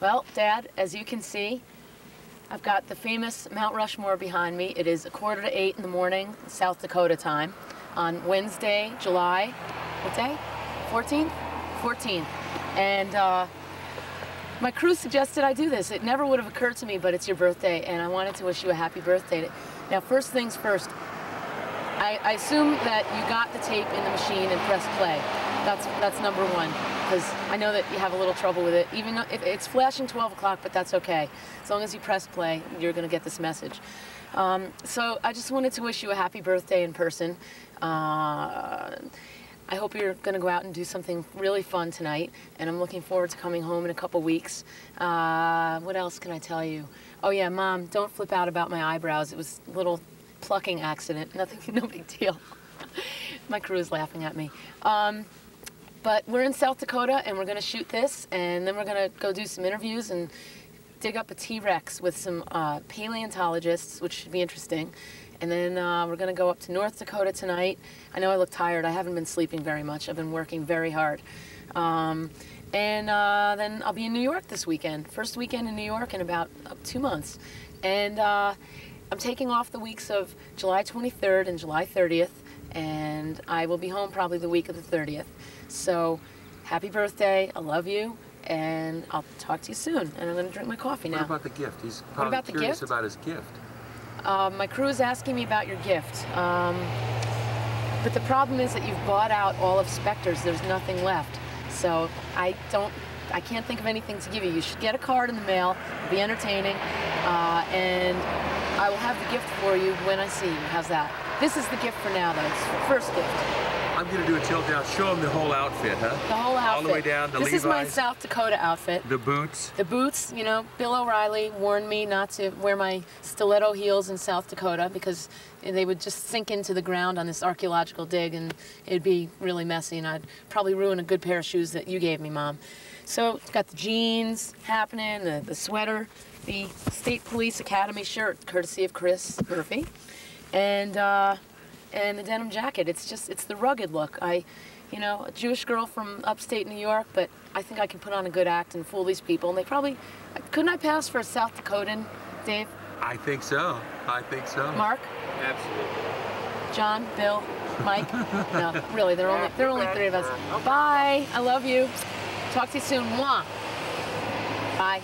Well, Dad, as you can see, I've got the famous Mount Rushmore behind me. It is a quarter to eight in the morning, South Dakota time, on Wednesday, July, what day? 14th? 14th. And uh, my crew suggested I do this. It never would have occurred to me, but it's your birthday, and I wanted to wish you a happy birthday. Now, first things first, I, I assume that you got the tape in the machine and pressed play. That's, that's number one, because I know that you have a little trouble with it. Even though it's flashing 12 o'clock, but that's okay. As long as you press play, you're going to get this message. Um, so I just wanted to wish you a happy birthday in person. Uh, I hope you're going to go out and do something really fun tonight, and I'm looking forward to coming home in a couple weeks. Uh, what else can I tell you? Oh yeah, Mom, don't flip out about my eyebrows. It was a little plucking accident. Nothing, no big deal. my crew is laughing at me. Um, but we're in South Dakota, and we're going to shoot this, and then we're going to go do some interviews and dig up a T-Rex with some uh, paleontologists, which should be interesting. And then uh, we're going to go up to North Dakota tonight. I know I look tired. I haven't been sleeping very much. I've been working very hard. Um, and uh, then I'll be in New York this weekend. First weekend in New York in about uh, two months. And uh, I'm taking off the weeks of July 23rd and July 30th. And I will be home probably the week of the 30th. So happy birthday. I love you and I'll talk to you soon. And I'm going to drink my coffee now. What about the gift? He's probably about curious about his gift. Uh, my crew is asking me about your gift. Um, but the problem is that you've bought out all of Spector's. There's nothing left. So I don't, I can't think of anything to give you. You should get a card in the mail. It'll be entertaining. Uh, and I will have the gift for you when I see you. How's that? This is the gift for now, though. It's the first gift. I'm going to do a tilt down. Show them the whole outfit, huh? The whole outfit. All the way down, the This Levi's. is my South Dakota outfit. The boots. The boots, you know, Bill O'Reilly warned me not to wear my stiletto heels in South Dakota because they would just sink into the ground on this archaeological dig and it'd be really messy and I'd probably ruin a good pair of shoes that you gave me, Mom. So it's got the jeans happening, the, the sweater, the State Police Academy shirt, courtesy of Chris Murphy, and uh, and the denim jacket. It's just, it's the rugged look. I, you know, a Jewish girl from upstate New York, but I think I can put on a good act and fool these people. And they probably, couldn't I pass for a South Dakotan, Dave? I think so. I think so. Mark? Absolutely. John? Bill? Mike? no, really, there are only, there are only three of us. Bye. I love you. Talk to you soon. Mwah. Bye.